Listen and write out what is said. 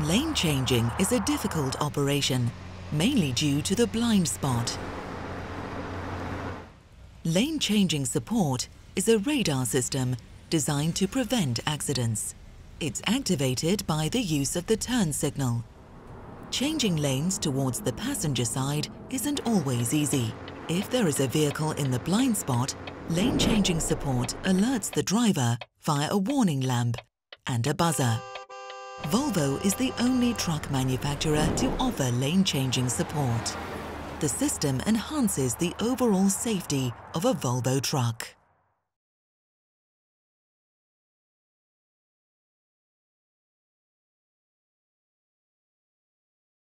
Lane changing is a difficult operation, mainly due to the blind spot. Lane changing support is a radar system designed to prevent accidents. It's activated by the use of the turn signal. Changing lanes towards the passenger side isn't always easy. If there is a vehicle in the blind spot, lane changing support alerts the driver via a warning lamp and a buzzer. Volvo is the only truck manufacturer to offer lane changing support. The system enhances the overall safety of a Volvo truck.